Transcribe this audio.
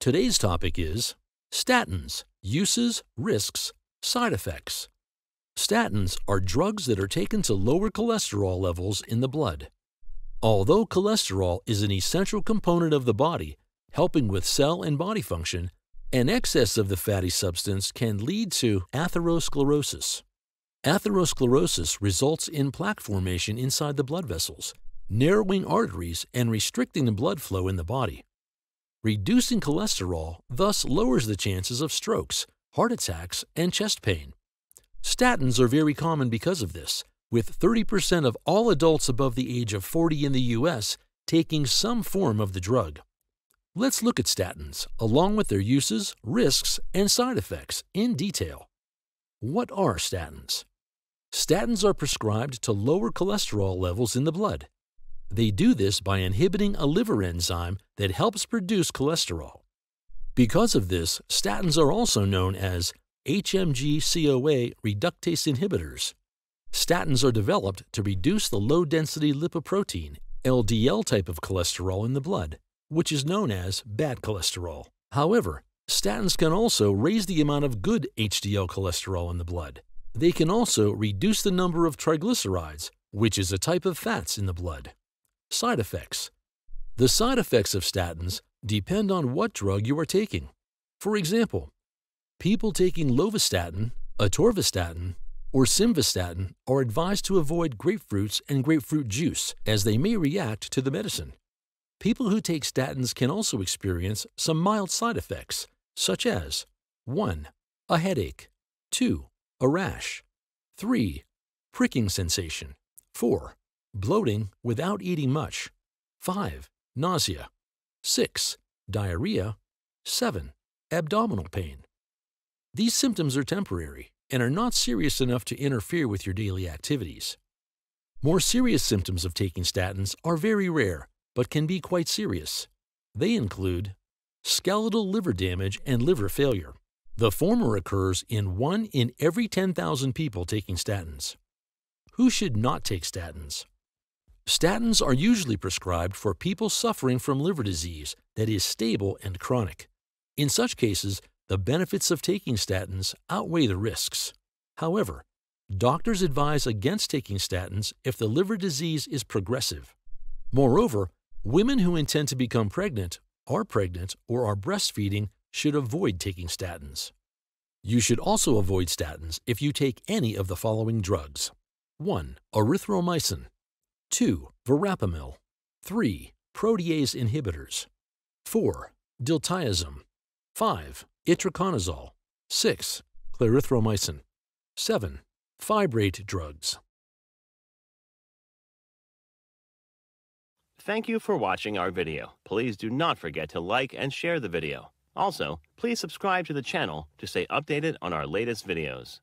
Today's topic is statins, uses, risks, side effects. Statins are drugs that are taken to lower cholesterol levels in the blood. Although cholesterol is an essential component of the body, helping with cell and body function, an excess of the fatty substance can lead to atherosclerosis. Atherosclerosis results in plaque formation inside the blood vessels, narrowing arteries and restricting the blood flow in the body. Reducing cholesterol thus lowers the chances of strokes, heart attacks, and chest pain. Statins are very common because of this, with 30% of all adults above the age of 40 in the U.S. taking some form of the drug. Let's look at statins, along with their uses, risks, and side effects, in detail. What are statins? Statins are prescribed to lower cholesterol levels in the blood. They do this by inhibiting a liver enzyme that helps produce cholesterol. Because of this, statins are also known as HMG CoA reductase inhibitors. Statins are developed to reduce the low density lipoprotein, LDL type of cholesterol in the blood, which is known as bad cholesterol. However, statins can also raise the amount of good HDL cholesterol in the blood. They can also reduce the number of triglycerides, which is a type of fats in the blood. Side effects The side effects of statins depend on what drug you are taking. For example, people taking lovastatin, atorvastatin, or simvastatin are advised to avoid grapefruits and grapefruit juice as they may react to the medicine. People who take statins can also experience some mild side effects, such as 1. A headache, 2. A rash, 3. Pricking sensation, 4. Bloating without eating much, 5. Nausea, 6. Diarrhea, 7. Abdominal pain. These symptoms are temporary and are not serious enough to interfere with your daily activities. More serious symptoms of taking statins are very rare but can be quite serious. They include skeletal liver damage and liver failure. The former occurs in 1 in every 10,000 people taking statins. Who should not take statins? Statins are usually prescribed for people suffering from liver disease that is stable and chronic. In such cases, the benefits of taking statins outweigh the risks. However, doctors advise against taking statins if the liver disease is progressive. Moreover, Women who intend to become pregnant, are pregnant, or are breastfeeding should avoid taking statins. You should also avoid statins if you take any of the following drugs 1. Erythromycin, 2. Verapamil, 3. Protease inhibitors, 4. Diltiazem, 5. Itraconazole, 6. Clarithromycin, 7. Fibrate drugs. Thank you for watching our video. Please do not forget to like and share the video. Also, please subscribe to the channel to stay updated on our latest videos.